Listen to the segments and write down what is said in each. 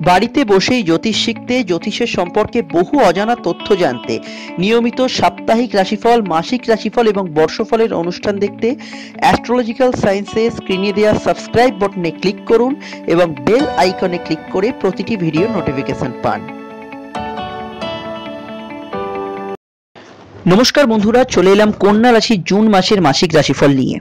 বাড়িতে বসেই জ্যোতিষ শিখতে, জ্যোতিষের সম্পর্কে বহু অজানা তথ্য জানতে, নিয়মিত সাপ্তাহিক রাশিফল, মাসিক রাশিফল এবং বর্ষফলের অনুষ্ঠান দেখতে অ্যাস্ট্রোলজিক্যাল সায়েন্সে স্ক্রিনে দেওয়া সাবস্ক্রাইব বটনে ক্লিক করুন এবং বেল আইকনে ক্লিক করে প্রতিটি ভিডিও নোটিফিকেশন পান। নমস্কার বন্ধুরা, চলে এলাম কন্যা রাশির জুন মাসের মাসিক রাশিফল নিয়ে।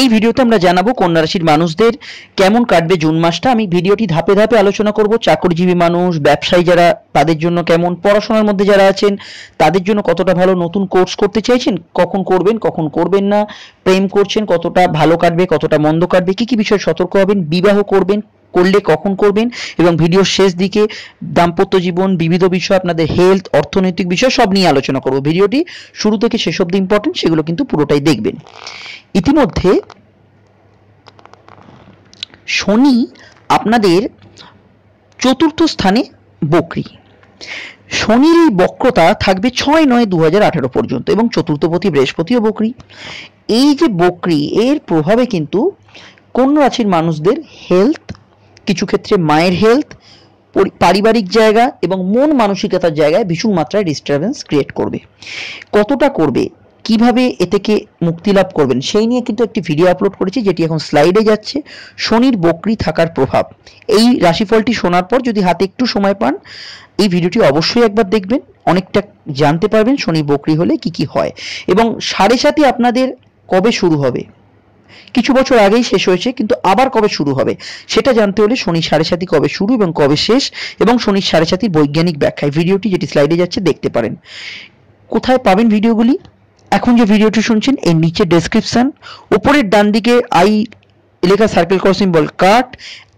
এই ভিডিওতে আমরা জানাব কন্যা রাশির মানুষদের কেমন কাটবে জুন মাসটা। আমি ভিডিওটি ধাপে ধাপে আলোচনা করব, চাকরিজীবী মানুষ, ব্যবসায়ী যারা, তাদের জন্য কেমন, পড়াশোনার মধ্যে যারা আছেন, তাদের জন্য কতটা ভালো, নতুন কোর্স করতে চাইছেন, কখন করবেন কখন করবেন না, প্রেম করছেন, কতটা ভালো কাটবে, কতটা মন্দ কাটবে, কি কি বিষয়ে সতর্ক হবেন, বিবাহ করবেন করলে কখন করবেন এবং ভিডিওর শেষ দিকে দাম্পত্য জীবন, বিবিধ বিষয়, আপনাদের হেলথ অর্থনৈতিক বিষয় সব নিয়ে আলোচনা করব। ভিডিওটি শুরু থেকে শেষ অব্দি ইম্পর্টেন্ট সেগুলো কিন্তু পুরোটাই দেখবেন। ইতিমধ্যে শনি আপনাদের চতুর্থ স্থানে বকরি। শনির এই বক্রতা থাকবে ছয় নয় দু হাজার পর্যন্ত এবং চতুর্থপতি বৃহস্পতিও বকরি। এই যে বকরি, এর প্রভাবে কিন্তু কন্যা রাশির মানুষদের হেলথ কিছু ক্ষেত্রে মায়ের হেলথ পারিবারিক জায়গা এবং মন মানসিকতার জায়গায় ভীষণ মাত্রায় ডিস্টারবেন্স ক্রিয়েট করবে। কতটা করবে? কীভাবে এ থেকে মুক্তি লাভ করবেন? সেই নিয়ে কিন্তু একটি ভিডিও আপলোড করেছি, যেটি এখন স্লাইডে যাচ্ছে। শনির বকরি থাকার প্রভাব। এই রাশিফলটি শোনার পর যদি হাতে একটু সময় পান, এই ভিডিওটি অবশ্যই একবার দেখবেন। অনেকটা জানতে পারবেন শনি বকরি হলে কি কি হয়। এবং সাড়ে সাথে আপনাদের কবে শুরু হবে? কিছু বছর আগেই শেষ হয়েছে, কিন্তু আবার কবে শুরু হবে? সেটা জানতে হলে শনি সাড়ে সাতি কবে শুরু এবং কবে শেষ, এবং শনির সাড়ে সাতির বৈজ্ঞানিক ব্যাখ্যায়। ভিডিওটি যেটি স্লাইডে যাচ্ছে, দেখতে পারেন। কোথায় পাবেন ভিডিওগুলি? এখন যে ভিডিওটি শুনছেন, এর নিচে ডেসক্রিপশন উপরের ডান দিকে আই লেখা সার্কেল করা সিম্বল কাট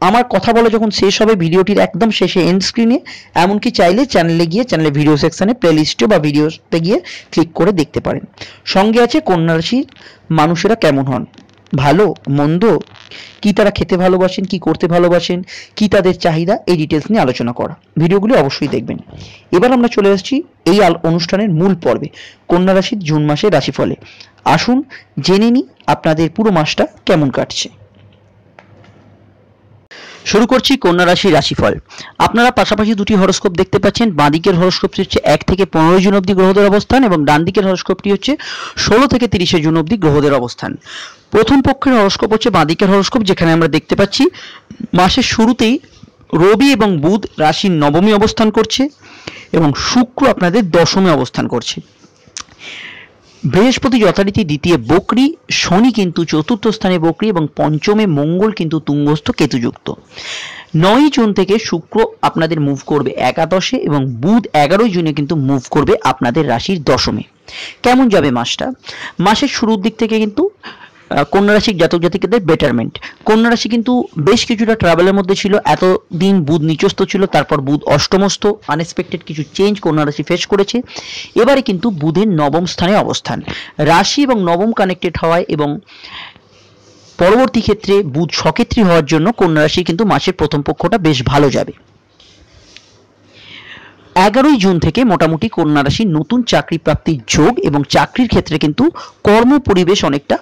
আমার কথা বলা যখন শেষ হবে, ভিডিওটির একদম শেষে এন্ড স্ক্রিনে এমনকি চাইলে চ্যানেলে গিয়ে চ্যানেলে ভিডিও সেকশনে প্লেলিস্টে বা ভিডিওতে গিয়ে ক্লিক করে দেখতে পারেন। সঙ্গে আছে কন্যা মানুষেরা কেমন হন? ভালো, মন্দ? কি তারা খেতে ভালোবাসেন, কি করতে ভালোবাসেন, কি তাদের চাহিদা, এই ডিটেলস নিয়ে আলোচনা করা। ভিডিওগুলি অবশ্যই দেখবেন। এবার আমরা চলে আসছি এই অনুষ্ঠানের মূল পর্বে, কন্যা রাশির জুন মাসের রাশিফলে। আসুন, জেনে নিই আপনাদের পুরো মাসটা কেমন কাটছে। শুরু করছি কন্যা রাশি রাশিফল। আপনারা পাশাপাশি দুটি হরস্কোপ দেখতে পাচ্ছেন। বাঁদিকের হরস্কোপটি হচ্ছে এক থেকে পনেরো জুন অব্দি গ্রহদের অবস্থান এবং ডান দিকের হরস্কোপটি হচ্ছে ষোলো থেকে তিরিশে জুন অব্দি গ্রহদের অবস্থান। প্রথম পক্ষের হরস্কোপ হচ্ছে বাঁদিকের হরস্কোপ, যেখানে আমরা দেখতে পাচ্ছি মাসের শুরুতেই রবি এবং বুধ রাশির নবমী অবস্থান করছে এবং শুক্র আপনাদের দশমী অবস্থান করছে। বৃহস্পতি যথারীতি দ্বিতীয় বকরি, শনি কিন্তু চতুর্থ স্থানে বকরি এবং পঞ্চমে মঙ্গল কিন্তু তুঙ্গস্থ কেতুযুক্ত। নয় জুন থেকে শুক্র আপনাদের মুভ করবে একাদশে এবং বুধ এগারোই জুনে কিন্তু মুভ করবে আপনাদের রাশির দশমে। কেমন যাবে মাসটা? মাসের শুরুর দিক থেকে কিন্তু কন্যা রাশির জাতক জাতিকাদের বেটারমেন্ট কন্যা রাশি কিন্তু বেশ কিছুটা ট্রাভেলের মধ্যে ছিল, এতদিন বুধ নিচস্থ ছিল, তারপর বুধ অষ্টমস্থ আনএক্সপেক্টেড কিছু চেঞ্জ কন্যা রাশি ফেস করেছে। এবারে কিন্তু বুধের নবম স্থানে অবস্থান। রাশি এবং নবম কানেক্টেড হওয়ায় এবং পরবর্তী ক্ষেত্রে বুধ সক্ষেত্রী হওয়ার জন্য কন্যা রাশি কিন্তু মাসের প্রথম পক্ষটা বেশ ভালো যাবে। এগারোই জুন থেকে মোটামুটি কন্যা রাশির নতুন চাকরি প্রাপ্তির যোগ এবং চাকরির ক্ষেত্রে কিন্তু কর্ম পরিবেশ অনেকটা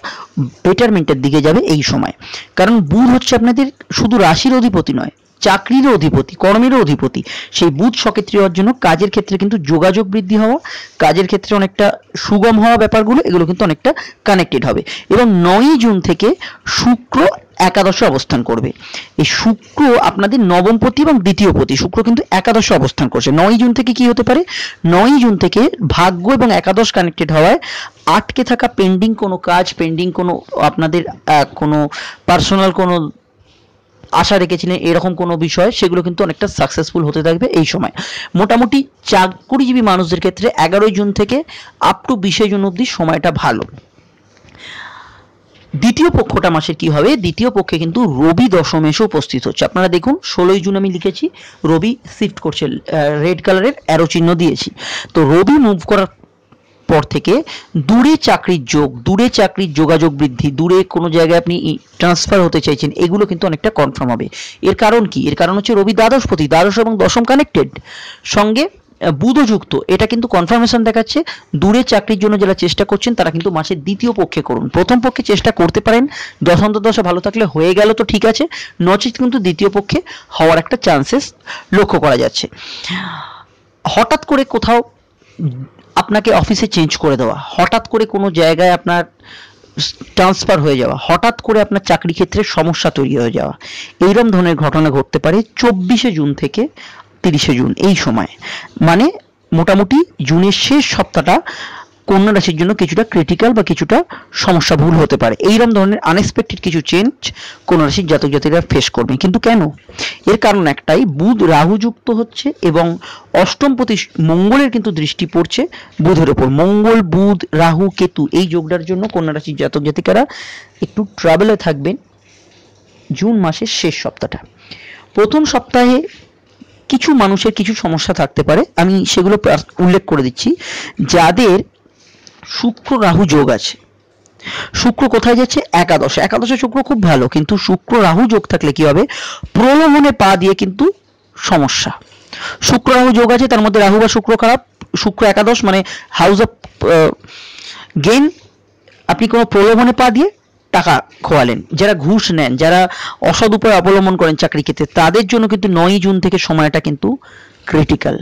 বেটারমেন্টের দিকে যাবে এই সময়। কারণ বুধ হচ্ছে আপনাদের শুধু রাশির অধিপতি নয়, চাকরিরও অধিপতি, কর্মেরও অধিপতি। সেই বুধ সক্ষেত্রী হওয়ার জন্য কাজের ক্ষেত্রে কিন্তু যোগাযোগ বৃদ্ধি হওয়া, কাজের ক্ষেত্রে অনেকটা সুগম হওয়া ব্যাপারগুলো, এগুলো কিন্তু অনেকটা কানেক্টেড হবে। এবং নয়ই জুন থেকে শুক্র একাদশে অবস্থান করবে। এই শুক্র আপনাদের নবম পতি এবং দ্বিতীয় পতি শুক্র কিন্তু একাদশে অবস্থান করছে। নয় জুন থেকে কি হতে পারে? নয় জুন থেকে ভাগ্য এবং একাদশ কানেক্টেড হওয়ায় আটকে থাকা পেন্ডিং কোনো কাজ পেন্ডিং কোনো আপনাদের কোনো পার্সোনাল কোনো আশা রেখেছিলেন, এরকম কোনো বিষয়, সেগুলো কিন্তু অনেকটা সাকসেসফুল হতে থাকবে এই সময়। মোটামুটি চাকরিজীবী মানুষদের ক্ষেত্রে এগারোই জুন থেকে আপ টু বিশে জুন অবধি সময়টা ভালো। দ্বিতীয় পক্ষটা মাসের কি হবে? দ্বিতীয় পক্ষে কিন্তু রবি দশম এসে উপস্থিত হচ্ছে। আপনারা দেখুন, ষোলোই জুন আমি লিখেছি, রবি শিফট করছে রেড কালারের অ্যারো চিহ্ন দিয়েছি। তো রবি মুভ করার পর থেকে দূরে চাকরির যোগ, দূরে চাকরির যোগাযোগ বৃদ্ধি, দূরে কোনো জায়গায় আপনি ট্রান্সফার হতে চাইছেন, এগুলো কিন্তু অনেকটা কনফার্ম হবে। এর কারণ কি? এর কারণ হচ্ছে রবি দ্বাদশপতি দ্বাদশ এবং দশম কানেক্টেড সঙ্গে বুধযুক্ত, এটা কিন্তু কনফার্মেশন দেখাচ্ছে। দূরে চাকরির জন্য যারা চেষ্টা করছেন, তারা কিন্তু মাসের দ্বিতীয় পক্ষে করুন। প্রথম পক্ষে চেষ্টা করতে পারেন দশা ভালো থাকলে হয়ে গেল তো ঠিক আছে, নচেত কিন্তু দ্বিতীয় পক্ষে হওয়ার একটা চান্সেস লক্ষ্য করা যাচ্ছে। হঠাৎ করে কোথাও আপনাকে অফিসে চেঞ্জ করে দেওয়া, হঠাৎ করে কোনো জায়গায় আপনার ট্রান্সফার হয়ে যাওয়া, হঠাৎ করে আপনার চাকরি ক্ষেত্রে সমস্যা তৈরি হয়ে যাওয়া এইরকম ধরনের ঘটনা ঘটতে পারে। চব্বিশে জুন থেকে তিরিশে জুন, এই সময়। মানে মোটামুটি জুনের শেষ সপ্তাহটা কন্যা রাশির জন্য কিছুটা ক্রিটিক্যাল বা কিছুটা সমস্যা ভুল হতে পারে। এইরকম ধরনের আনএক্সপেক্টেড কিছু চেঞ্জ কন্যা রাশির জাতক জাতিরা ফেস করবে। কিন্তু কেন? এর কারণ একটাই, বুধ রাহু যুক্ত হচ্ছে এবং অষ্টম প্রতি মঙ্গলের কিন্তু দৃষ্টি পড়ছে বুধের ওপর। মঙ্গল, বুধ, রাহু, কেতু, এই যোগটার জন্য কন্যা রাশির জাতক জাতিকারা একটু ট্রাভেলে থাকবেন জুন মাসের শেষ সপ্তাহটা। প্রথম সপ্তাহে কিছু মানুষের কিছু সমস্যা থাকতে পারে। আমি সেগুলো উল্লেখ করে দিচ্ছি। যাদের শুক্র রাহু যোগ আছে। শুক্র কোথায় যাচ্ছে? একাদশে। একাদশে শুক্র খুব ভালো, কিন্তু শুক্র রাহু যোগ থাকলে কি হবে? প্রলোভনে পা দিয়ে কিন্তু সমস্যা। শুক্র রাহু যোগ আছে, তার মধ্যে রাহু বা শুক্র খারাপ। শুক্র একাদশ মানে হাউস অফ গেইন আপনি কোনো প্রলোভনে পা দিয়ে টাকা খোয়ালেন। যারা ঘুষ নেন, যারা অসৎ উপায় অবলম্বন করেন চাকরি ক্ষেত্রে, তাদের জন্য কিন্তু নয় জুন থেকে সময়টা কিন্তু ক্রিটিক্যাল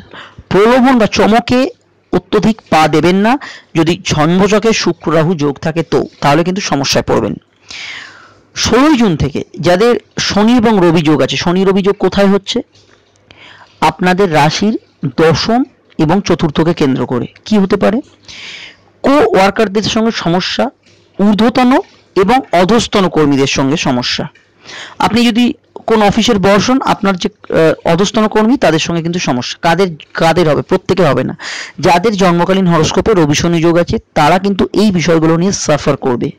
প্রলোভন বা চমকে অত্যধিক পা দেবেন না। যদি ছন্মচকে শুক্র রাহু যোগ থাকে তো, তাহলে কিন্তু সমস্যায় পড়বেন। ষোলোই জুন থেকে যাদের শনি এবং রবি যোগ আছে, শনি রবি যোগ কোথায় হচ্ছে? আপনাদের রাশির দশম এবং চতুর্থকে কেন্দ্র করে। কি হতে পারে? কো ওয়ার্কারদের সঙ্গে সমস্যা, ঊর্ধ্বতন এবং অধস্তন কর্মীদের সঙ্গে সমস্যা। আপনি যদি কোন অফিসের বর্ষণ আপনার যে অধস্তন কর্মী, তাদের সঙ্গে কিন্তু সমস্যা। কাদের কাদের হবে? প্রত্যেকে হবে না। যাদের জন্মকালীন হরস্কোপে রবি শনি যোগ আছে, তারা কিন্তু এই বিষয়গুলো নিয়ে সাফার করবে।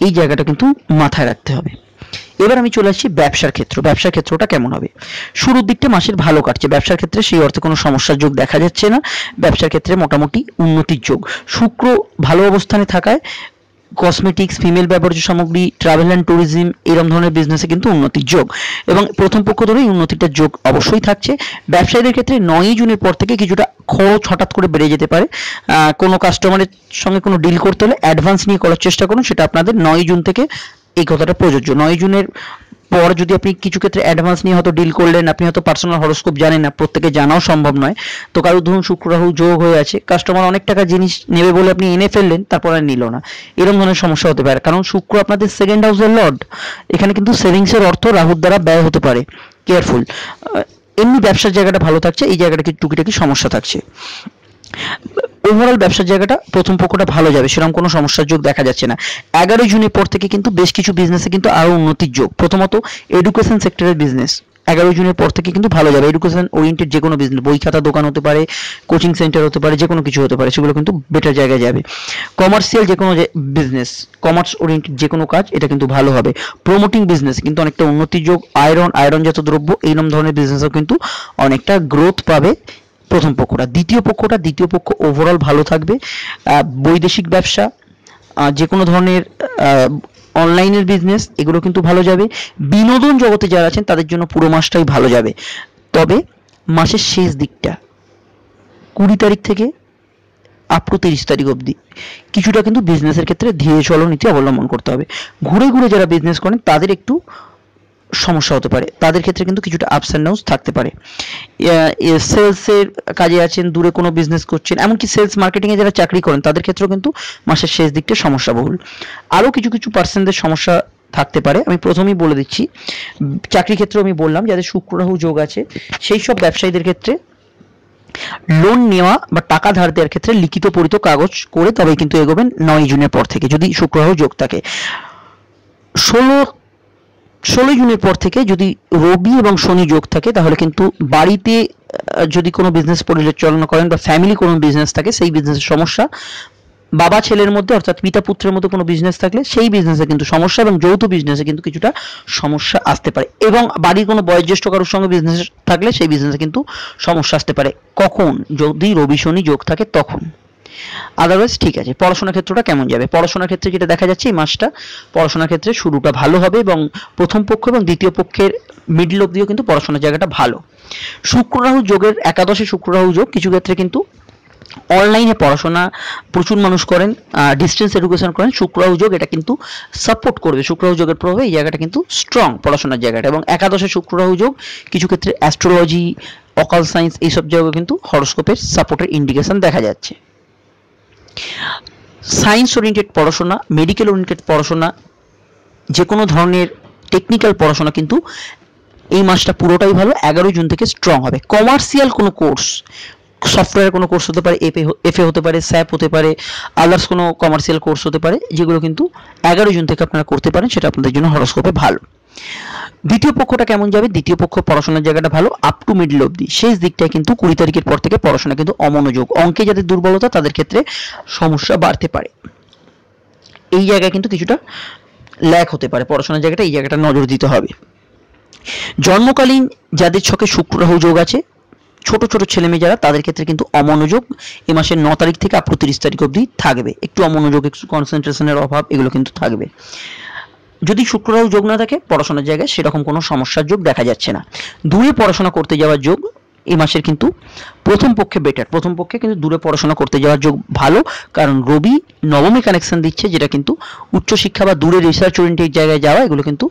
এই জায়গাটা কিন্তু মাথায় রাখতে হবে। এবার আমি চলে আসছি ব্যবসার ক্ষেত্র। ব্যবসার ক্ষেত্রটা কেমন হবে? শুরুর দিকটা মাসের ভালো কাটছে। ব্যবসার ক্ষেত্রে সেই অর্থে কোনো সমস্যার যোগ দেখা যাচ্ছে না। ব্যবসার ক্ষেত্রে মোটামুটি উন্নতির যোগ। শুক্র ভালো অবস্থানে থাকায় কসমেটিক্স ফিমেল ব্যবহার্য সামগ্রী ট্রাভেল অ্যান্ড ট্যুরিজম এরম ধরনের বিজনেসে কিন্তু উন্নতির যোগ। এবং প্রথম পক্ষ ধরেই উন্নতিটার যোগ অবশ্যই থাকছে। ব্যবসায়ীদের ক্ষেত্রে নয়ই জুনের পর থেকে কিছুটা খরচ হঠাৎ করে বেড়ে যেতে পারে। কোনো কাস্টমারের সঙ্গে কোনো ডিল করতে হলে অ্যাডভান্স নিয়ে করার চেষ্টা করুন, সেটা আপনাদের নয় জুন থেকে এই কথাটা প্রযোজ্য। নয় জুনের পর যদি আপনি কিছু ক্ষেত্রে অ্যাডভান্স নিয়ে হয়তো ডিল করলেন, আপনি হয়তো পার্সোনাল হরস্কোপ জানেন না, প্রত্যেকে জানাও সম্ভব নয়। তো কারও ধরুন শুক্র, রাহু যোগ হয়ে আছে কাস্টমার অনেক টাকা জিনিস নেবে বলে আপনি এনে ফেললেন, তারপর আর নিল না। এরকম ধরনের সমস্যা হতে পারে। কারণ শুক্র আপনাদের সেকেন্ড হাউসের লর্ড এখানে কিন্তু সেভিংসের অর্থ রাহুর দ্বারা ব্যয় হতে পারে। কেয়ারফুল এমনি ব্যবসার জায়গাটা ভালো থাকছে, এই জায়গাটা কি টুকিটাকি সমস্যা থাকছে। ওভারঅল ব্যবসার জায়গাটা প্রথম পক্ষটা ভালো যাবে, সেরকম কোনো সমস্যার যোগ দেখা যাচ্ছে না। এগারোই জুনের পর থেকে কিন্তু বেশ কিছু বিজনেসে কিন্তু আরও উন্নতির যোগ। প্রথমত এডুকেশন সেক্টরের বিজনেস এগারোই জুনের পর থেকে কিন্তু ভালো যাবে। এডুকেশন ওরিয়েন্টেড যে কোনো বিজনেস বই খাতা দোকান হতে পারে কোচিং সেন্টার হতে পারে, যে কোনো কিছু হতে পারে, সেগুলো কিন্তু বেটার জায়গায় যাবে। কমার্শিয়াল যে কোনো বিজনেস কমার্স ওরিয়েন্টেড যে কোনো কাজ, এটা কিন্তু ভালো হবে। প্রমোটিং বিজনেস কিন্তু অনেকটা উন্নতির যোগ। আয়রন আয়রনজাত দ্রব্য এইরকম ধরনের বিজনেসও কিন্তু অনেকটা গ্রোথ পাবে। প্রথম পক্ষটা। দ্বিতীয় পক্ষটা, দ্বিতীয় পক্ষ ওভারঅল ভালো থাকবে। বৈদেশিক ব্যবসা যে কোনো ধরনের অনলাইনের বিজনেস এগুলো কিন্তু ভালো যাবে। বিনোদন জগতে যারা আছেন, তাদের জন্য পুরো মাসটাই ভালো যাবে। তবে মাসের শেষ দিকটা, কুড়ি তারিখ থেকে আপ টু তিরিশ তারিখ অবধি, কিছুটা কিন্তু বিজনেসের ক্ষেত্রে ধীরে চলনীতি অবলম্বন করতে হবে। ঘুরে ঘুরে যারা বিজনেস করেন, তাদের একটু সমস্যা হতে পারে। তাদের ক্ষেত্রে কিন্তু কিছুটা আপস অ্যান্ড ডাউন্স থাকতে পারে। সেলসের কাজে আছেন, দূরে কোনো বিজনেস করছেন, এমনকি সেলস মার্কেটিংয়ে যারা চাকরি করেন, তাদের ক্ষেত্রেও কিন্তু মাসের শেষ দিকটা সমস্যা বহুল আরও কিছু কিছু পার্সেন্টদের সমস্যা থাকতে পারে। আমি প্রথমেই বলে দিচ্ছি চাকরি ক্ষেত্রে আমি বললাম, যাদের শুক্র রাহু যোগ আছে, সেই সব ব্যবসায়ীদের ক্ষেত্রে লোন নেওয়া বা টাকা ধার দেওয়ার ক্ষেত্রে লিখিত পরিত কাগজ করে তবেই কিন্তু এগোবেন নয় জুনের পর থেকে, যদি শুক্র রাহু যোগ থাকে। ষোলো ষোলোই জুনের পর থেকে যদি রবি এবং শনি যোগ থাকে, তাহলে কিন্তু বাড়িতে যদি কোনো বিজনেস পরিচালনা করেন বা ফ্যামিলি কোনো বিজনেস থাকে, সেই বিজনেসের সমস্যা। বাবা, ছেলের মধ্যে, অর্থাৎ পিতা পুত্রের মধ্যে কোনো বিজনেস থাকলে, সেই বিজনেসে কিন্তু সমস্যা এবং যৌথ বিজনেসে কিন্তু কিছুটা সমস্যা আসতে পারে। এবং বাড়ির কোনো বয়োজ্যেষ্ঠ কারোর সঙ্গে বিজনেস থাকলে, সেই বিজনেসে কিন্তু সমস্যা আসতে পারে। কখন? যদি রবি শনি যোগ থাকে, তখন। আদারওয়াইজ ঠিক আছে, পড়াশোনার ক্ষেত্রটা কেমন যাবে? পড়াশোনার ক্ষেত্রে যেটা দেখা যাচ্ছে এই মাসটা, পড়াশোনার ক্ষেত্রে শুরুটা ভালো হবে এবং প্রথম পক্ষ এবং দ্বিতীয় পক্ষের মিডল অব্দিও কিন্তু পড়াশোনার জায়গাটা ভালো। শুক্র রাহু যোগের একাদশে শুক্র রাহু যোগ কিছু ক্ষেত্রে কিন্তু অনলাইনে পড়াশোনা প্রচুর মানুষ করেন ডিস্টেন্স এডুকেশন করেন। শুক্রাহু যোগ এটা কিন্তু সাপোর্ট করবে। শুক্রাহু যোগের প্রভাবে এই জায়গাটা কিন্তু স্ট্রং পড়াশোনার জায়গাটা এবং একাদশে শুক্রাহু যোগ কিছু ক্ষেত্রে অ্যাস্ট্রোলজি অকাল সায়েন্স এইসব জায়গায় কিন্তু হরস্কোপের সাপোর্টের ইন্ডিকেশন দেখা যাচ্ছে। সায়েন্স ওরিয়েন্টেড পড়াশোনা, মেডিকেল ওরিয়েন্টেড পড়াশোনা যে কোনো ধরনের টেকনিক্যাল পড়াশোনা কিন্তু এই মাসটা পুরোটাই ভালো, এগারোই জুন থেকে স্ট্রং হবে। কমার্শিয়াল কোনো কোর্স সফটওয়্যার কোনো কোর্স হতে পারে এফএ এফএ হতে পারে স্যাপ হতে পারে আদার্স কোনো কমার্শিয়াল কোর্স হতে পারে, যেগুলো কিন্তু এগারো জুন থেকে আপনারা করতে পারেন, সেটা আপনাদের জন্য হরস্কোপে ভালো। দ্বিতীয় পক্ষটা কেমন যাবে? দ্বিতীয় পক্ষ পড়াশোনার জায়গাটা ভালো আপ টু মিডল অব্দি শেষ দিকটায় কিন্তু কুড়ি তারিখের পর থেকে পড়াশোনা কিন্তু অমনোযোগ। অঙ্কে যাদের দুর্বলতা, তাদের ক্ষেত্রে সমস্যা বাড়তে পারে। এই জায়গায় কিন্তু কিছুটা ল্যাক হতে পারে। পড়াশোনার জায়গাটা, এই জায়গাটা নজর দিতে হবে। জন্মকালীন যাদের ছকে শুক্র রাহু যোগ আছে ছোট ছোট ছেলে মেয়ে যারা তাদের ক্ষেত্রে কিন্তু অমনোযোগ এ মাসের ন তারিখ থেকে আপ তিরিশ তারিখ অবধি থাকবে। একটু অমনোযোগ, একটু কনসেন্ট্রেশনের অভাব এগুলো কিন্তু থাকবে। যদি শুক্ররাহু যোগ না থাকে, পড়াশোনার জায়গায় সেরকম কোনো সমস্যার যোগ দেখা যাচ্ছে না। দূরে পড়াশোনা করতে যাওয়ার যোগ এই মাসের কিন্তু প্রথম পক্ষে বেটার প্রথম পক্ষে কিন্তু দূরে পড়াশোনা করতে যাওয়ার যোগ ভালো, কারণ রবি নবমী কানেকশন দিচ্ছে, যেটা কিন্তু উচ্চশিক্ষা বা দূরে রিসার্চ ওরিয়েন্টেড জায়গায় যাওয়া এগুলো কিন্তু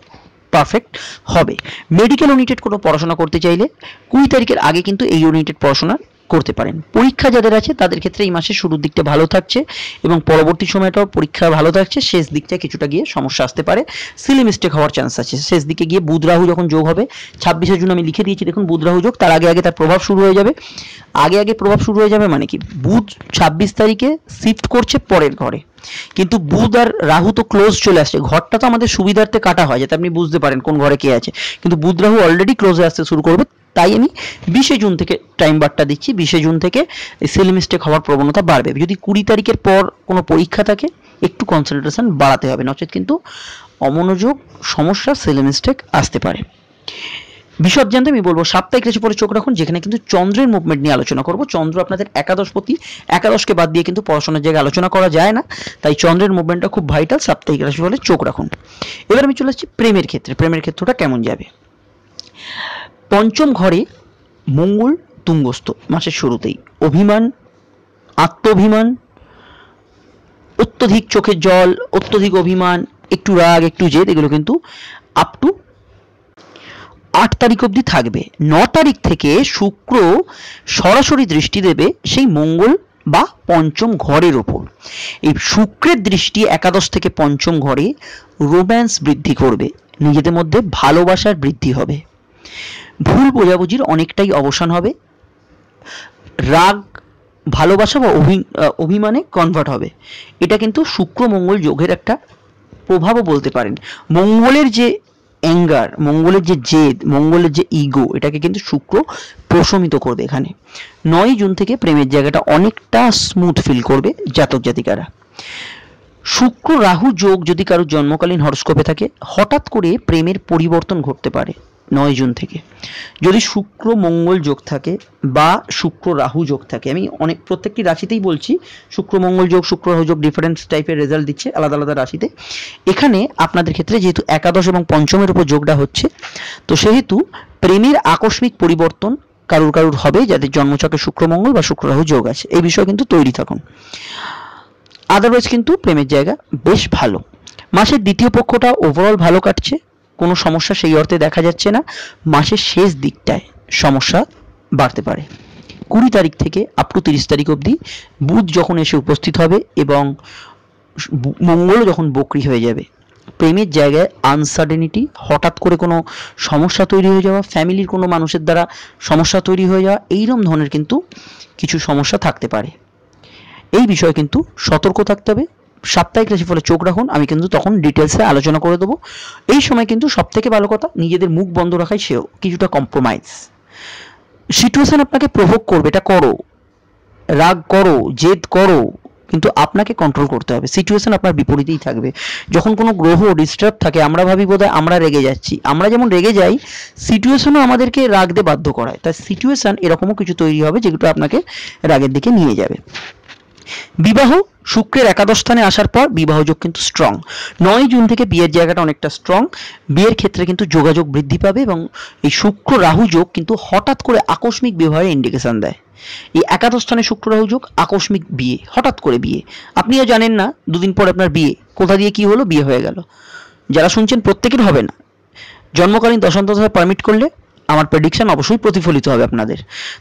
পারফেক্ট হবে। মেডিকেল ইউনিটেড কোনো পড়াশোনা করতে চাইলে কুড়ি তারিখের আগে কিন্তু এই ইউনিটেড পড়াশোনা করতে পারেন। পরীক্ষা যাদের আছে, তাদের ক্ষেত্রে এই মাসের শুরুর দিকটা ভালো থাকছে এবং পরবর্তী সময়টাও পরীক্ষা ভালো থাকছে। শেষ দিকটা কিছুটা গিয়ে সমস্যা আসতে পারে। সিলি মিস্টেক হওয়ার চান্স আছে। শেষ দিকে গিয়ে বুধ রাহু যখন যোগ হবে, ছাব্বিশে জুন আমি লিখে দিয়েছি, দেখুন বুধ রাহু যোগ, তার আগে আগে তার প্রভাব শুরু হয়ে যাবে। আগে আগে প্রভাব শুরু হয়ে যাবে মানে কি? বুধ ছাব্বিশ তারিখে শিফট করছে পরের ঘরে। কিন্তু বুধ আর রাহু তো ক্লোজ চলে আসছে। ঘরটা তো আমাদের সুবিধার্থে কাটা হয়, যাতে আপনি বুঝতে পারেন কোন ঘরে কে আছে। কিন্তু বুধ, রাহু অলরেডি ক্লোজে আসতে শুরু করবে। তাই আমি বিশে জুন থেকে টাইম বারটা দিচ্ছি। বিশে জুন থেকে সেল মিস্টেক হওয়ার প্রবণতা বাড়বে। যদি কুড়ি তারিখের পর কোনো পরীক্ষা থাকে, একটু কনসেন্ট্রেশন বাড়াতে হবে। নচেত কিন্তু অমনোযোগ, সমস্যা সেল মিস্টেক আসতে পারে। বিশদ জানতে আমি বলব, সাপ্তাহিক রাশি পরে চোখ রাখুন, যেখানে কিন্তু চন্দ্রের মুভমেন্ট নিয়ে আলোচনা করব। চন্দ্র আপনাদের একাদশপতি, একাদশকে বাদ দিয়ে কিন্তু পড়াশোনার জায়গায় আলোচনা করা যায় না। তাই চন্দ্রের মুভমেন্টটা খুব ভাইটাল সাপ্তাহিক রাশি ফলে চোখ রাখুন। এবার আমি চলে আসছি প্রেমের ক্ষেত্রে। প্রেমের ক্ষেত্রটা কেমন যাবে? পঞ্চম ঘরে মঙ্গল তুঙ্গস্থ, মাসের শুরুতেই। অভিমান আত্মঅভিমান অত্যধিক চোখের জল, অত্যধিক অভিমান, একটু রাগ, একটু জেদ, এগুলো কিন্তু আপ টু আট তারিখ অবধি থাকবে। ন তারিখ থেকে শুক্র সরাসরি দৃষ্টি দেবে সেই মঙ্গল বা পঞ্চম ঘরের ওপর। এই শুক্রের দৃষ্টি একাদশ থেকে পঞ্চম ঘরে রোম্যান্স বৃদ্ধি করবে। নিজেদের মধ্যে ভালোবাসার বৃদ্ধি হবে। ভুল বোঝাবুঝির অনেকটাই অবসান হবে। রাগ, ভালোবাসা বা অভিমানে কনভার্ট হবে। এটা কিন্তু শুক্র মঙ্গল যোগের একটা প্রভাবও বলতে পারেন। মঙ্গলের যে অ্যাঙ্গার মঙ্গলের যে জেদ, মঙ্গলের যে ইগো এটাকে কিন্তু শুক্র প্রশমিত করবে এখানে। নয় জুন থেকে প্রেমের জায়গাটা অনেকটা স্মুথ ফিল করবে জাতক জাতিকারা। শুক্র রাহু যোগ যদি কারোর জন্মকালীন হরস্কোপে থাকে, হঠাৎ করে প্রেমের পরিবর্তন ঘটতে পারে। নয় জুন থেকে। যদি শুক্র, মঙ্গল যোগ থাকে বা শুক্র, রাহু যোগ থাকে, আমি অনেক, প্রত্যেকটি রাশিতেই বলছি, শুক্র, মঙ্গল যোগ, শুক্র, রাহু যোগ ডিফারেন্ট টাইপের রেজাল্ট দিচ্ছে আলাদা আলাদা রাশিতে। এখানে আপনাদের ক্ষেত্রে যেহেতু একাদশ এবং পঞ্চমের উপর যোগটা হচ্ছে, তো সেহেতু প্রেমের আকস্মিক পরিবর্তন কারুর কারুর হবে, যাদের জন্মচকে শুক্র, মঙ্গল বা শুক্র, রাহু যোগ আছে। এই বিষয়ে কিন্তু তৈরি থাকুন। আদারওয়াইজ কিন্তু প্রেমের জায়গা বেশ ভালো। মাসের দ্বিতীয় পক্ষটা ওভারঅল ভালো কাটছে। কোনো সমস্যা সেই অর্থে দেখা যাচ্ছে না। মাসের শেষ দিকটায় সমস্যা বাড়তে পারে। কুড়ি তারিখ থেকে আপ টু তিরিশ তারিখ অবধি বুধ যখন এসে উপস্থিত হবে এবং মঙ্গল যখন বকরি হয়ে যাবে, প্রেমের জায়গায় আনসার্টেনিটি হঠাৎ করে কোনো সমস্যা তৈরি হয়ে যাওয়া ফ্যামিলির কোনো মানুষের দ্বারা সমস্যা তৈরি হয়ে যাওয়া এইরকম ধরনের কিন্তু কিছু সমস্যা থাকতে পারে। এই বিষয়ে কিন্তু সতর্ক থাকতে হবে। সাপ্তাহিক রাশিফলে চোখ রাখুন, আমি কিন্তু তখন ডিটেলসে আলোচনা করে দেবো। এই সময় কিন্তু সব থেকে ভালো কথা, নিজেদের মুখ বন্ধ রাখাই সেও কিছুটা কম্প্রোমাইজ সিচুয়েশন আপনাকে প্রভোগ করবে, এটা করো। রাগ করো, জেদ করো, কিন্তু আপনাকে কন্ট্রোল করতে হবে। সিচুয়েশন আপনার বিপরীতেই থাকবে। যখন কোনো গ্রহ ডিস্টার্ব থাকে, আমরা ভাবি বোধহয় আমরা রেগে যাচ্ছি। আমরা যেমন রেগে যাই সিচুয়েশনও আমাদেরকে রাগতে বাধ্য করায়। তাই সিচুয়েশন এরকমও কিছু তৈরি হবে, যেগুলো আপনাকে রাগের দিকে নিয়ে যাবে। বিবাহ শুক্রের একাদশ স্থানে আসার পর বিবাহ যোগ কিন্তু স্ট্রং নয় জুন থেকে বিয়ের জায়গাটা অনেকটা স্ট্রং বিয়ের ক্ষেত্রে কিন্তু যোগাযোগ বৃদ্ধি পাবে এবং এই শুক্র রাহু যোগ কিন্তু হঠাৎ করে আকস্মিক বিবাহের ইন্ডিকেশন দেয়। এই একাদশ স্থানে শুক্র রাহু যোগ, আকস্মিক বিয়ে, হঠাৎ করে বিয়ে। আপনিও জানেন না, দুদিন পর আপনার বিয়ে। কোথা দিয়ে কি হলো? বিয়ে হয়ে গেল। যারা শুনছেন, প্রত্যেকের হবে না। জন্মকালীন দশান্তদশা পারমিট করলে আমার প্রেডিকশন অবশ্যই প্রতিফলিত হবে আপনাদের।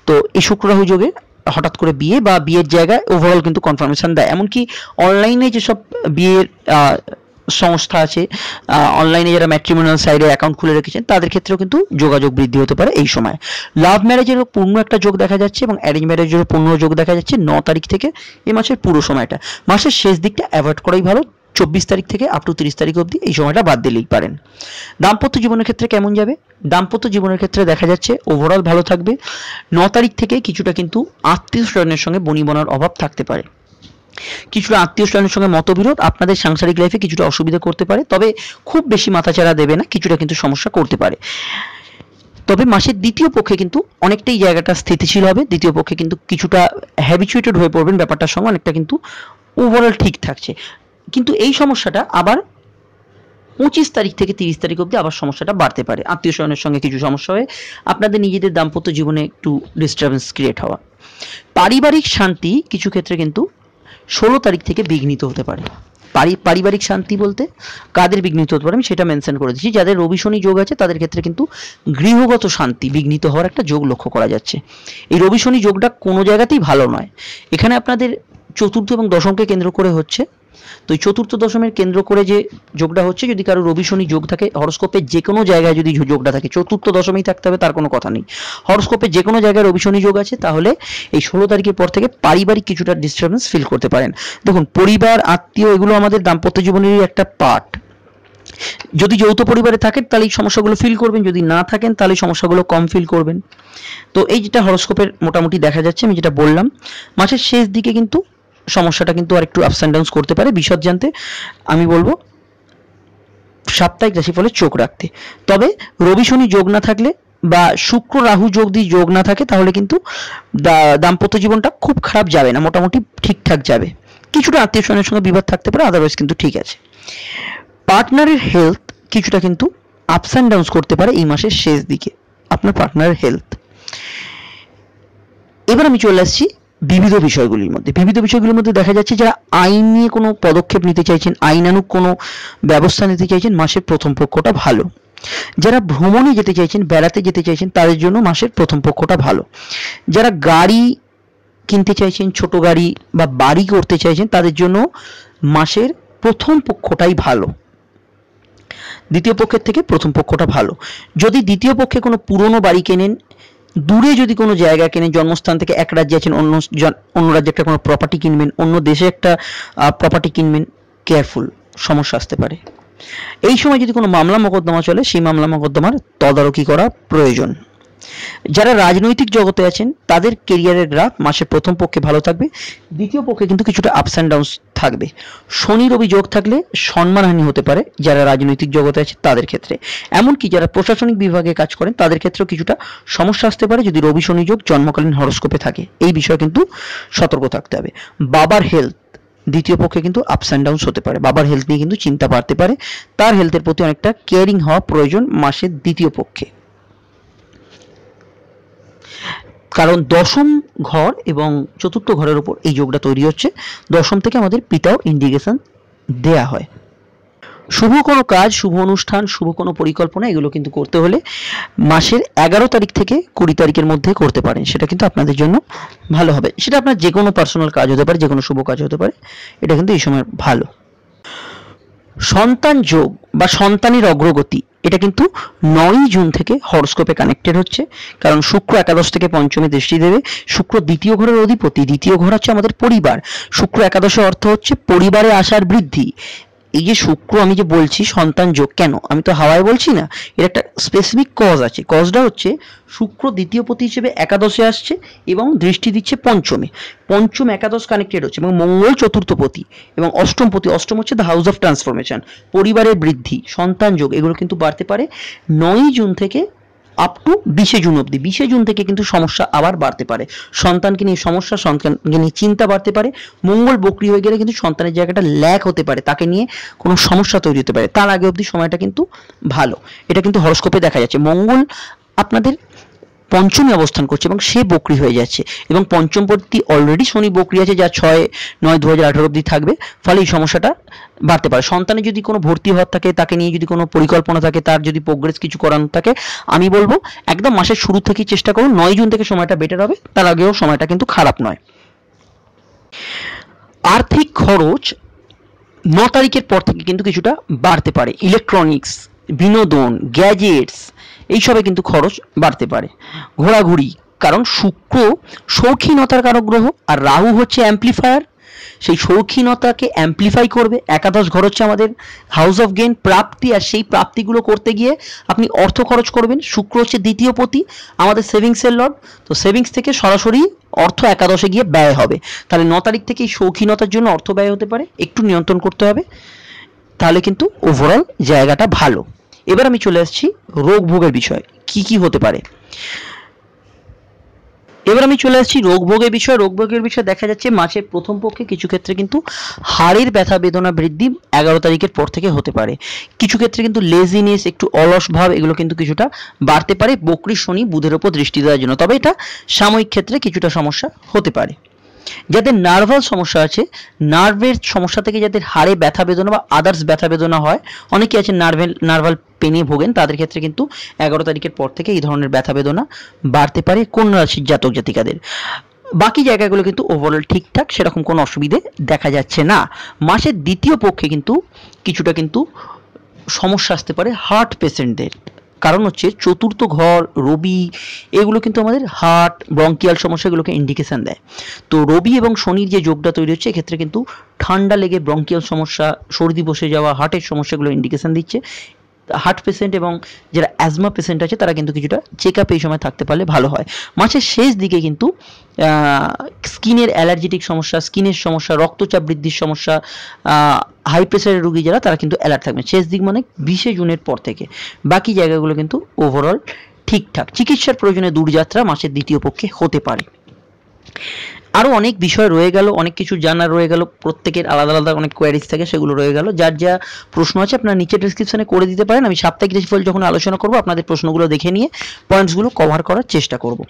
তো এই শুক্র রাহু যোগে হঠাৎ করে বিয়ে বা বিয়ের জায়গায় ওভারঅল কিন্তু কনফার্মেশন দেয়। এমনকি অনলাইনে যেসব বিয়ের সংস্থা আছে অনলাইনে যারা ম্যাট্রিমোনিয়াল সাইডে অ্যাকাউন্ট খুলে রেখেছেন, তাদের ক্ষেত্রেও কিন্তু যোগাযোগ বৃদ্ধি হতে পারে এই সময়। লাভ ম্যারেজেরও পূর্ণ একটা যোগ দেখা যাচ্ছে এবং অ্যারেঞ্জ ম্যারেজেরও পূর্ণ যোগ দেখা যাচ্ছে ন তারিখ থেকে এ মাসের পুরো সময়টা। মাসের শেষ দিকটা অ্যাভয়েড করাই ভালো। চব্বিশ তারিখ থেকে আপ টু তিরিশ তারিখ অবধি এই সময়টা বাদ দিলেই পারেন। দাম্পত্য জীবনের ক্ষেত্রে কেমন যাবে? দাম্পত্য জীবনের ক্ষেত্রে দেখা যাচ্ছে ওভারঅল ভালো থাকবে। ন তারিখ থেকে কিছুটা কিন্তু আত্মীয় স্বজনের সঙ্গে বনিবনার অভাব থাকতে পারে। কিছুটা আত্মীয় স্বজনের সঙ্গে মতবিরোধ আপনাদের সাংসারিক লাইফে কিছুটা অসুবিধা করতে পারে, তবে খুব বেশি মাথাচাড়া দেবে না, কিছুটা কিন্তু সমস্যা করতে পারে। তবে মাসের দ্বিতীয় পক্ষে কিন্তু অনেকটাই জায়গাটা স্থিতিশীল হবে, দ্বিতীয় পক্ষে কিন্তু কিছুটা হ্যাবিচুয়েটেড হয়ে পড়বেন ব্যাপারটার সঙ্গে, অনেকটা কিন্তু ওভারঅল ঠিক থাকছে। কিন্তু এই সমস্যাটা আবার পঁচিশ তারিখ থেকে তিরিশ তারিখ অবধি আবার সমস্যাটা বাড়তে পারে। আত্মীয় স্বজনের সঙ্গে কিছু সমস্যা হয়ে আপনাদের নিজেদের দাম্পত্য জীবনে একটু ডিস্টারবেন্স ক্রিয়েট হওয়া। পারিবারিক শান্তি কিছু ক্ষেত্রে কিন্তু ষোলো তারিখ থেকে বিঘ্নিত হতে পারে। পারি- পারিবারিক শান্তি বলতে কাদের বিঘ্নিত হতে পারে আমি সেটা মেনশন করে দিচ্ছি। যাদের রবি শনি যোগ আছে তাদের ক্ষেত্রে কিন্তু গৃহগত শান্তি বিঘ্নিত হওয়ার একটা যোগ লক্ষ্য করা যাচ্ছে। এই রবি শনি যোগটা কোনো জায়গাতেই ভালো নয়। এখানে আপনাদের চতুর্থ এবং দশমকে কেন্দ্র করে হচ্ছে তো এই চতুর্থ দশমের কেন্দ্র করে যে যোগটা হচ্ছে, যদি কারও রবি শনি যোগ থাকে হরস্কোপের যে কোনো জায়গায় যদি যোগটা থাকে, চতুর্থ দশমেই থাকতে হবে, তার কোনো কথা নেই। হরস্কোপের যে কোনো জায়গায় রবি শনি যোগ আছে, তাহলে এই ষোলো তারিখের পর থেকে পারিবারিক কিছুটা ডিস্টারবেন্স ফিল করতে পারেন। দেখুন, পরিবার, আত্মীয়, এগুলো আমাদের দাম্পত্য জীবনেরই একটা পার্ট যদি যৌথ পরিবারে থাকেন, তাহলে এই সমস্যাগুলো ফিল করবেন। যদি না থাকেন, তাহলে সমস্যাগুলো কম ফিল করবেন। তো এই যেটা হরস্কোপের মোটামুটি দেখা যাচ্ছে, আমি যেটা বললাম, মাসের শেষ দিকে কিন্তু সমস্যাটা কিন্তু আর একটু আপস অ্যান্ড ডাউন্স করতে পারে, বিশদ জানতে আমি বলব সাপ্তাহিক রাশিফলে চোখ রাখতে। তবে রবি শনি যোগ না থাকলে বা শুক্র রাহু যোগ দিয়ে যোগ না থাকে, তাহলে কিন্তু দাম্পত্য জীবনটা খুব খারাপ যাবে না, মোটামুটি ঠিকঠাক যাবে। কিছুটা আত্মীয় স্বজনের সঙ্গে বিবাদ থাকতে পারে আদারওয়াইজ কিন্তু ঠিক আছে। পার্টনারের হেলথ কিছুটা কিন্তু আপস অ্যান্ড ডাউন্স করতে পারে এই মাসের শেষ দিকে, আপনার পার্টনারের হেলথ এবার আমি চলে আসছি বিবিধ বিষয়গুলির মধ্যে। বিবিধ বিষয়গুলির মধ্যে দেখা যাচ্ছে যারা আইন নিয়ে কোনো পদক্ষেপ নিতে চাইছেন, আইনানুগ কোনো ব্যবস্থা নিতে চাইছেন, মাসের প্রথম পক্ষটা ভালো। যারা ভ্রমণে যেতে চাইছেন, বেড়াতে যেতে চাইছেন, তাদের জন্য মাসের প্রথম পক্ষটা ভালো। যারা গাড়ি কিনতে চাইছেন, ছোট গাড়ি বা বাড়ি করতে চাইছেন, তাদের জন্য মাসের প্রথম পক্ষটাই ভালো। দ্বিতীয় পক্ষের থেকে প্রথম পক্ষটা ভালো। যদি দ্বিতীয় পক্ষে কোনো পুরনো বাড়ি কেনেন দূরে যদি কোনো জায়গা কেনেন, জন্মস্থান থেকে এক রাজ্যে আছেন, অন্য অন্য রাজ্যে একটা কোনো প্রপার্টি কিনবেন, অন্য দেশে একটা প্রপার্টি কিনবেন কেয়ারফুল সমস্যা আসতে পারে। এই সময় যদি কোনো মামলা মোকদ্দমা চলে, সেই মামলা মোকদ্দমার তদারকি করা প্রয়োজন। যারা রাজনৈতিক জগতে আছেন, তাদের কেরিয়ারের গ্রাফ মাসের প্রথম পক্ষে ভালো থাকবে, দ্বিতীয় পক্ষে কিন্তু কিছুটা আপস অ্যান্ড ডাউনস থাকবে। শনি রবি যোগ থাকলে সম্মানহানি হতে পারে যারা রাজনৈতিক জগতে আছে তাদের ক্ষেত্রে। এমনকি যারা প্রশাসনিক বিভাগে কাজ করেন, তাদের ক্ষেত্রেও কিছুটা সমস্যা আসতে পারে যদি রবি শনি যোগ জন্মকালীন হরস্কোপে থাকে। এই বিষয়ে কিন্তু সতর্ক থাকতে হবে। বাবার হেলথ দ্বিতীয় পক্ষে কিন্তু আপস অ্যান্ড ডাউনস হতে পারে। বাবার হেলথ নিয়ে কিন্তু চিন্তা বাড়তে পারে। তার হেলথের প্রতি অনেকটা কেয়ারিং হওয়া প্রয়োজন মাসের দ্বিতীয় পক্ষে। কারণ দশম ঘর এবং চতুর্থ ঘরের উপর এই যোগটা তৈরি হচ্ছে। দশম থেকে আমাদের পিতাও ইন্ডিকেশন দেয়া হয়। শুভ কোনো কাজ, শুভ অনুষ্ঠান, শুভ কোনো পরিকল্পনা, এগুলো কিন্তু করতে হলে মাসের এগারো তারিখ থেকে কুড়ি তারিখের মধ্যে করতে পারেন। সেটা কিন্তু আপনাদের জন্য ভালো হবে। সেটা আপনার যে কোনো পার্সোনাল কাজ হতে পারে যে কোনো শুভ কাজ হতে পারে। এটা কিন্তু এই সময় ভালো। সন্তান যোগ বা সন্তানের অগ্রগতি, এটা কিন্তু নয়ই জুন থেকে হরস্কোপে কানেক্টেড হচ্ছে। কারণ শুক্র একাদশ থেকে পঞ্চমী দৃষ্টি দেবে। শুক্র দ্বিতীয় ঘরের অধিপতি, দ্বিতীয় ঘর হচ্ছে আমাদের পরিবার। শুক্র একাদশের অর্থ হচ্ছে পরিবারে আসার বৃদ্ধি। এই যে শুক্র আমি যে বলছি, সন্তান যোগ কেন? আমি তো হাওয়ায় বলছি না, এর একটা স্পেসিফিক কজ আছে। কজটা হচ্ছে শুক্র দ্বিতীয় পতি হিসেবে একাদশে আসছে এবং দৃষ্টি দিচ্ছে পঞ্চমে। পঞ্চম একাদশ কানেক্টেড হচ্ছে এবং মঙ্গল চতুর্থ পতি এবং অষ্টম পতি, অষ্টম হচ্ছে দ্য হাউস অফ ট্রান্সফরমেশন পরিবারের বৃদ্ধি, সন্তান যোগ, এগুলো কিন্তু বাড়তে পারে। নয়ই জুন থেকে আপ টু বিশে জুন অবধি। বিশে জুন থেকে কিন্তু সমস্যা আবার বাড়তে পারে। সন্তানকে নিয়ে সমস্যা, সন্তানকে নিয়ে চিন্তা বাড়তে পারে। মঙ্গল বকরি হয়ে গেলে কিন্তু সন্তানের জায়গাটা ল্যাক হতে পারে। তাকে নিয়ে কোনো সমস্যা তৈরি হতে পারে। তার আগে অবধি সময়টা কিন্তু ভালো। এটা কিন্তু হরস্কোপে দেখা যাচ্ছে। মঙ্গল আপনাদের পঞ্চমী অবস্থান করছে এবং সে বকরি হয়ে যাচ্ছে। এবং পঞ্চমপতি অলরেডি শনি বকরি আছে, যা ছয়, নয় দু হাজার আঠারো থাকবে। ফলে এই সমস্যাটা বাড়তে পারে। সন্তানের যদি কোনো ভর্তি হওয়ার থাকে, তাকে নিয়ে যদি কোনো পরিকল্পনা থাকে, তার যদি প্রোগ্রেস কিছু করানো থাকে, আমি বলব, একদম মাসের শুরু থেকেই চেষ্টা করুন। নয় জুন থেকে সময়টা বেটার হবে, তার আগেও সময়টা কিন্তু খারাপ নয়। আর্থিক খরচ ন তারিখের পর থেকে কিন্তু কিছুটা বাড়তে পারে। ইলেকট্রনিক্স বিনোদন গ্যাজেটস এইসবে কিন্তু খরচ বাড়তে পারে। ঘোরাঘুরি, কারণ শুক্র শৌখিনতার কারক গ্রহ আর রাহু হচ্ছে অ্যাম্পলিফায়ার সেই শৌখিনতাকে অ্যাম্পলিফাই করবে একাদশ ঘর হচ্ছে আমাদের হাউস অফ গেন প্রাপ্তি আর সেই প্রাপ্তিগুলো করতে গিয়ে আপনি অর্থ খরচ করবেন। শুক্র হচ্ছে দ্বিতীয় পতি, আমাদের সেভিংসের লট তো সেভিংস থেকে সরাসরি অর্থ একাদশে গিয়ে ব্যয় হবে। তাহলে ন তারিখ থেকে এই শৌখিনতার জন্য অর্থ ব্যয় হতে পারে। একটু নিয়ন্ত্রণ করতে হবে। তাহলে কিন্তু ওভারঅল জায়গাটা ভালো। এবার আমি চলে আসছি রোগ ভোগের বিষয়, কি কি হতে পারে। এবার আমি চলে আসছি রোগ ভোগের বিষয় রোগ ভোগের বিষয় দেখা যাচ্ছে মাসের প্রথম পক্ষে কিছু ক্ষেত্রে কিন্তু হাড়ের ব্যথা বেদনা বৃদ্ধি এগারো তারিখের পর থেকে হতে পারে। কিছু ক্ষেত্রে কিন্তু লেজিনেস একটু অলস ভাব, এগুলো কিন্তু কিছুটা বাড়তে পারে। বকরি, শনি, বুধের ওপর দৃষ্টি দেওয়ার জন্য। তবে এটা সাময়িক ক্ষেত্রে কিছুটা সমস্যা হতে পারে। যাদের নার্ভাল সমস্যা আছে, নার্ভের সমস্যা থেকে যাদের হাড়ে ব্যথা বেদনা বা আদার্স ব্যথা বেদনা হয়, অনেকে আছে নার্ভেল, নার্ভাল পেনে ভোগেন, তাদের ক্ষেত্রে কিন্তু এগারো তারিখের পর থেকে এই ধরনের ব্যথা বেদনা বাড়তে পারে কোন রাশির জাতক জাতিকাদের। বাকি জায়গাগুলো কিন্তু ওভারঅল ঠিকঠাক, সেরকম কোনো অসুবিধে দেখা যাচ্ছে না। মাসের দ্বিতীয় পক্ষে কিন্তু কিছুটা কিন্তু সমস্যা আসতে পারে হার্ট পেশেন্টদের কারণ হচ্ছে চতুর্থ ঘর, রবি, এগুলো কিন্তু আমাদের হার্ট, ব্রঙ্কিয়াল সমস্যাগুলোকে ইন্ডিকেশন দেয়। তো রবি এবং শনির যে যোগটা তৈরি হচ্ছে, এক্ষেত্রে কিন্তু ঠান্ডা লেগে ব্রঙ্কিয়াল সমস্যা, সর্দি বসে যাওয়া হার্টের সমস্যাগুলো ইন্ডিকেশন দিচ্ছে। হার্ট পেশেন্ট এবং যারা অ্যাজমা পেশেন্ট আছে, তারা কিন্তু কিছুটা চেক আপ এই সময় থাকতে পারলে ভালো হয়। মাসের শেষ দিকে কিন্তু স্কিনের অ্যালার্জেটিক সমস্যা, স্কিনের সমস্যা, রক্তচাপ বৃদ্ধির সমস্যা হাই প্রেশারের রুগী যারা, তারা কিন্তু অ্যালার্ট থাকবে। শেষ দিক মানে বিশে জুনের পর থেকে। বাকি জায়গাগুলো কিন্তু ওভারঅল ঠিকঠাক। চিকিৎসার প্রয়োজনে দূরযাত্রা মাসের দ্বিতীয় পক্ষে হতে পারে। আরও অনেক বিষয় রয়ে গেল, অনেক কিছু জানার রয়ে গেল, প্রত্যেকের আলাদা আলাদা অনেক কোয়ারিজ থাকে, সেগুলো রয়ে গেল। যার যা প্রশ্ন আছে আপনারা নিচে ডিসক্রিপশনে করে দিতে পারেন। আমি সাপ্তাহিক রেসিফল যখন আলোচনা করব, আপনাদের প্রশ্নগুলো দেখে নিয়ে পয়েন্টসগুলো কভার করার চেষ্টা করব।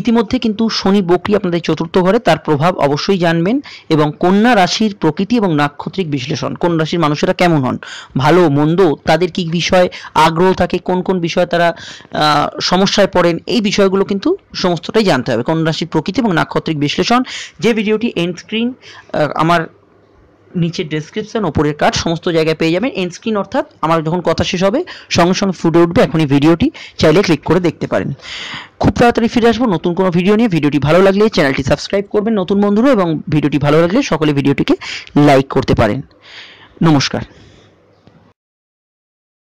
ইতিমধ্যে কিন্তু শনি বকরি আপনাদের চতুর্থ ঘরে, তার প্রভাব অবশ্যই জানবেন এবং কন্যা রাশির প্রকৃতি এবং নাক্ষত্রিক বিশ্লেষণ, কোন রাশির মানুষেরা কেমন হন? ভালো, মন্দ, তাদের কি বিষয়, আগ্রহ থাকে, কোন কোন বিষয়ে তারা সমস্যায় পড়েন, এই বিষয়গুলো কিন্তু সমস্তটাই জানতে হবে। কোন রাশির প্রকৃতি এবং নাক্ষত্রিক বিশ্লেষণ, যে ভিডিওটি এন্ড স্ক্রিন আমার নিচের ডেসক্রিপশন ওপরের কার্ড সমস্ত জায়গায় পেয়ে যাবেন। এন্ড স্ক্রিন অর্থাৎ আমার যখন কথা শেষ হবে, সঙ্গে সঙ্গে ফুটে উঠবে, এখনই ভিডিওটি চাইলে ক্লিক করে দেখতে পারেন। খুব তাড়াতাড়ি ফিরে আসব নতুন কোনো ভিডিও নিয়ে। ভিডিওটি ভালো লাগলে চ্যানেলটি সাবস্ক্রাইব করবেন নতুন বন্ধুরা এবং ভিডিওটি ভালো লাগলে সকলে ভিডিওটিকে লাইক করতে পারেন। নমস্কার।